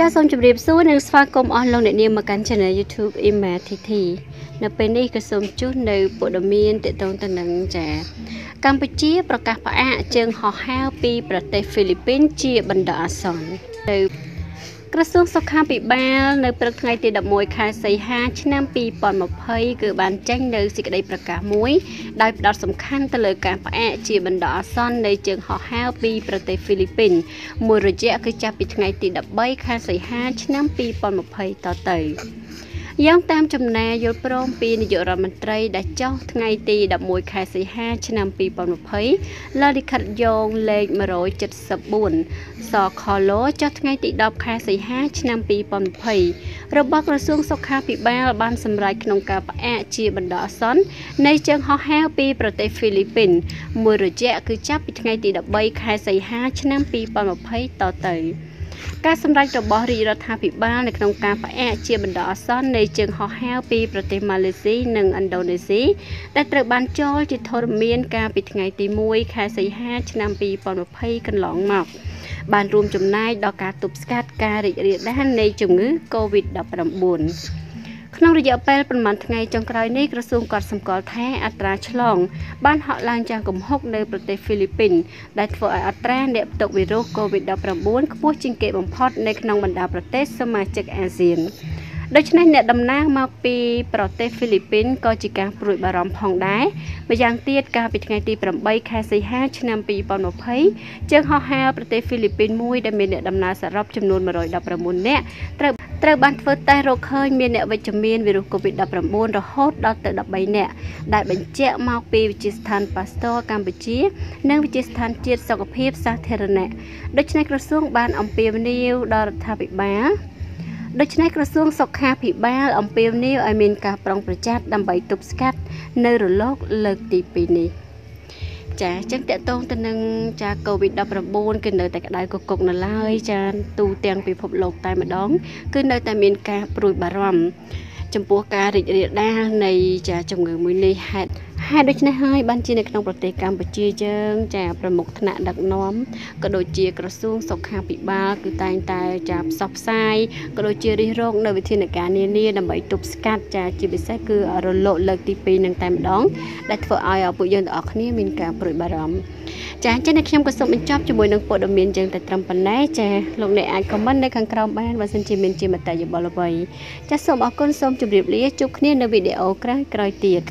ចាសសូមជម្រាបសួរនិងស្វាគមន៍អស់លោកអ្នកនាងមកកាន់ Channel YouTube Ima TT នៅពេលនេះក៏សូមជូននៅព័ត៌មានទាក់ទងទៅនឹងចាកម្ពុជា ប្រកាសផ្អាកជើងហោះហើរពី ប្រទេសហ្វីលីពីនជាបណ្ដោះអាសន្ននៅ ក្រសួងសុខាភិបាលនៅព្រឹកថ្ងៃទី11ខែសីហាឆ្នាំ2020គឺបានចេញនៅសេចក្តីប្រកាសមួយដោយផ្ដោតសំខាន់ទៅលើការផ្អាកជាបណ្ដោះអាសន្ននៃជើងហោះហើរពីប្រទេសហ្វីលីពីនមួយរយៈគឺចាប់ពីថ្ងៃទី13ខែសីហាឆ្នាំ2020តទៅ យ៉ាងតាមចំណាយល់ព្រមពីនាយករដ្ឋមន្ត្រីដែលចុះថ្ងៃទី11ខែសីហាឆ្នាំ2020លើលិខិតយោងលេខ174សខឡចុះថ្ងៃទី10ខែសីហាឆ្នាំ2020របស់ក្រសួងសុខាភិបាលបានសម្រេចក្នុងការផ្អាកជាបណ្ដោះអាសន្ននៃជើងហោះហើរពីប្រទេសហ្វីលីពីនមួយរយៈគឺចាប់ពីថ្ងៃទី13ខែសីហាឆ្នាំ2020តទៅ ការសម្រេចរបស់រាជរដ្ឋាភិបាលនៅក្នុងការផ្អាកជាបណ្ដោះអាសន្ននៃជើងហោះហើរពីប្រទេសម៉ាឡេស៊ីនិងឥណ្ឌូនេស៊ីដែលត្រូវបានចោលជាធរមានកាលពីថ្ងៃទី1ខែសីហាឆ្នាំ2020កន្លងមកបានរួមចំណែកដល់ការទប់ស្កាត់ការរីករាលដាលនៃជំងឺ Covid-19 ក្នុងរយៈពេលប្រមាណថ្ងៃចុងក្រោយនេះក្រសួងក៏សម្គាល់ថាអត្រាឆ្លង បានហក់ឡើងយ៉ាងគំហុកនៅប្រទេសហ្វីលីពីនដែលធ្វើឲ្យអត្រាអ្នកផ្ទុកវីរុស COVID-19 ខ្ពស់ជាងគេបំផុតនៅក្នុងបណ្ដាប្រទេសសមាជិកអាស៊ានដូច្នេះអ្នកតំណាងមកពីប្រទេសហ្វីលីពីនក៏ជាការព្រួយបារម្ភផងដែរម្យ៉ាងទៀតកាលពីថ្ងៃទី8ខែសីហាឆ្នាំ2020ជើងហោះហើរប្រទេសហ្វីលីពីនមួយដែលមានអ្នកដំណើរសរុបចំនួន119នាក់ត្រូវ ត្រូវបានធ្វើតេស្តរកឃើញមានអ្នកវិជ្ជមានវីរុស COVID-19 រហូតដល់ទៅ13នាក់ដែលបញ្ជាក់មកពីវិទ្យាស្ថានប៉ាស្ទ័រកម្ពុជា និងវិទ្យាស្ថានជាតិសុខភាពសាធារណៈដូច្នេះក្រសួងបានអំពាវនាវដល់រដ្ឋាភិបាលដូច្នេះក្រសួងសុខាភិបាលអំពាវនាវឲ្យមានការប្រុងប្រយ័ត្នដើម្បីទប់ស្កាត់នៅរលកលើកទី2នេះ ចាអញ្ចឹងតកតងទៅនឹងចា COVID-19 គឺនៅតែក្តៅកគុកនៅឡើយចាទូទាំងពិភពលោកតែម្ដង គឺនៅតែមានការព្រួយបារម្ភចំពោះការរីករាលដាលនៃចាជំងឺមួយនេះហេតុ ហេតុដូច្នេះហើយបានជានៅក្នុងប្រទេសកម្ពុជាយើងចាប្រមុខថ្នាក់ដឹកនាំក៏ដូចជាក្រសួងសុខាភិបាលគឺតែងតែចាផ្សព្វផ្សាយក៏ដូចជារិះរោចនៅវិធានការនានាដើម្បីទប់ស្កាត់ចាជាពិសេសគឺរលកលើកទី2នឹងតែម្ដង ដែលធ្វើឲ្យពួកយើងទាំងអស់គ្នាមានការព្រួយបារម្ភចាអញ្ចឹងអ្នកខ្ញុំក៏សូមបញ្ចប់ជាមួយនឹងព័ត៌មានយើងតែត្រឹមប៉ុណ្ណេះចាលោកអ្នកអាចខមមិននៅខាងក្រោមបានបើសិនជាមានជាមតិយោបល់អ្វីចាសូមអរគុណសូមជម្រាបលាជួបគ្នានៅវីដេអូក្រោយៗទៀត